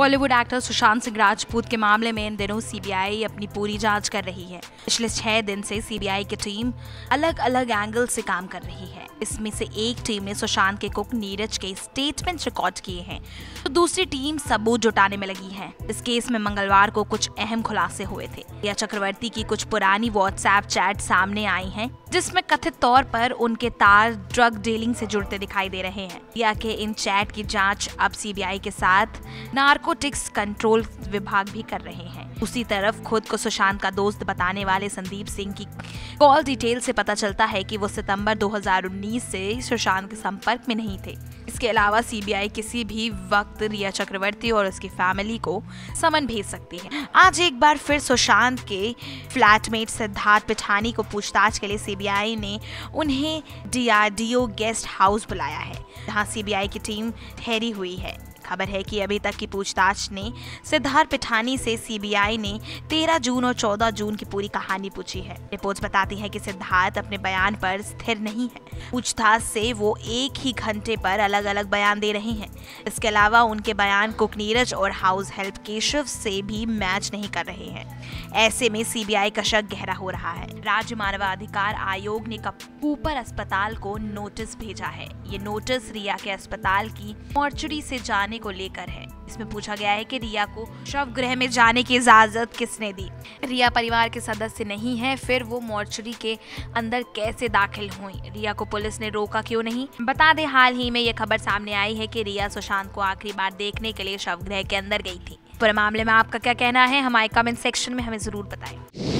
Bollywood actor Sushant Singh Rajput के मामले में इन दिनों सीबीआई अपनी पूरी जाँच कर रही है। पिछले छह दिन से सीबीआई की टीम अलग अलग एंगल से काम कर रही है। इसमें से एक टीम ने सुशांत के कुक नीरज के स्टेटमेंट रिकॉर्ड किए हैं। तो दूसरी टीम सबूत जुटाने में लगी है। इस केस में मंगलवार को कुछ अहम खुलासे हुए थे। या चक्रवर्ती की कुछ पुरानी व्हाट्सएप चैट सामने आई है, जिसमें कथित तौर पर उनके तार ड्रग डीलिंग से जुड़ते दिखाई दे रहे हैं। या के इन चैट की जाँच अब सीबीआई के साथ नार्कोटिक्स कंट्रोल विभाग भी कर रहे हैं। उसी तरफ़ खुद को सुशांत का दोस्त बताने वाले संदीप सिंह की कॉल डिटेल से पता चलता है कि वो सितंबर 2019 से सुशांत के संपर्क में नहीं थे। इसके अलावा सीबीआई किसी भी वक्त रिया चक्रवर्ती और उसकी फैमिली को समन भेज सकती है। आज एक बार फिर सुशांत के फ्लैटमेट सिद्धार्थ पिठानी को पूछताछ के लिए सीबीआई ने उन्हें डीआरडीओ गेस्ट हाउस बुलाया है। जहाँ सीबीआई की टीम ठहरी हुई है। खबर है कि अभी तक की पूछताछ ने सिद्धार्थ पिठानी से सीबीआई ने 13 जून और 14 जून की पूरी कहानी पूछी है। रिपोर्ट बताती है कि सिद्धार्थ अपने बयान पर स्थिर नहीं है। पूछताछ से वो एक ही घंटे पर अलग अलग बयान दे रहे हैं। इसके अलावा उनके बयान कुकनीरज और हाउस हेल्प केशव से भी मैच नहीं कर रहे हैं। ऐसे में सीबीआई का शक गहरा हो रहा है। राज्य मानवाधिकार आयोग ने कपूपर अस्पताल को नोटिस भेजा है। ये नोटिस रिया के अस्पताल की मॉर्चरी से जाने को लेकर है। इसमें पूछा गया है कि रिया को शव गृह में जाने की इजाज़त किसने दी? रिया परिवार के सदस्य नहीं है, फिर वो मोर्चरी के अंदर कैसे दाखिल हुई? रिया को पुलिस ने रोका क्यों नहीं? बता दें, हाल ही में ये खबर सामने आई है कि रिया सुशांत को आखिरी बार देखने के लिए शव गृह के अंदर गई थी। पूरे मामले में आपका क्या कहना है? हमारे कमेंट सेक्शन में, हमें ज़रूर बताएँ।